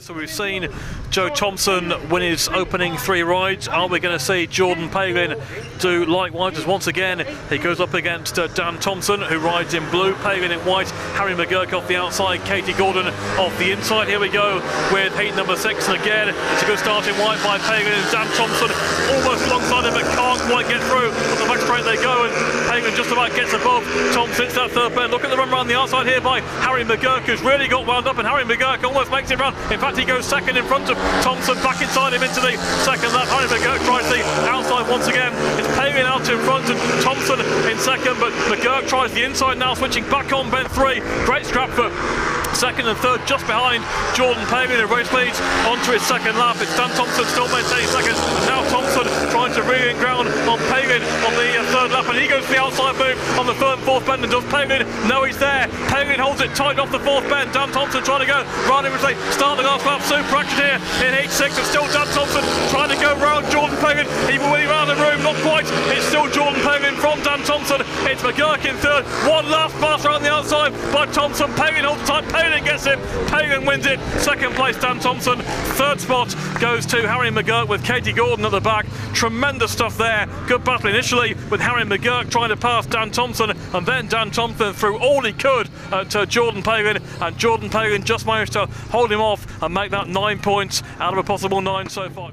So we've seen Joe Thompson win his opening three rides. Are we going to see Jordan Palin do likewise? As once again he goes up against uh, Dan Thompson, who rides in blue, Palin in white, Harry McGurk off the outside, Katie Gordon off the inside. Here we go with heat number six, and again it's a good start in white by Palin. Dan Thompson almost alongside him, but can't quite get through. On the back straight they go, and Palin just about gets above Thompson. It's that third bend. Look at the run around the outside here by Harry McGurk, who's really got wound up, and Harry McGurk almost makes it run. In fact, he goes second in front of Thompson, back inside him into the second lap. Harry McGurk tries the outside once again. It's Palin out in front and Thompson in second, but McGurk tries the inside now, switching back on bend three. Great scrap for second and third just behind Jordan Palin in race leads onto his second lap. It's Dan Thompson still maintaining second. Now To regain ground on Palin on the uh, third lap, and he goes for the outside move on the third and fourth bend. And does Palin? No, he's there. Palin holds it tight off the fourth bend. Dan Thompson trying to go round him as they start the last lap. Super action here in H6, and still Dan Thompson trying to go round Jordan Palin. He will be around the room, not quite. It's still Jordan Palin from Dan Thompson. It's McGurk in third. One last pass around the outside by Thompson. Palin holds tight. Palin gets him. Palin wins it. Second place, Dan Thompson. Third spot goes to Harry McGurk with Katie Gordon at the back. Tremendous stuff there. Good battle initially with Harry McGurk trying to pass Dan Thompson, and then Dan Thompson threw all he could at uh, Jordan Palin, and Jordan Palin just managed to hold him off and make that nine points out of a possible nine so far.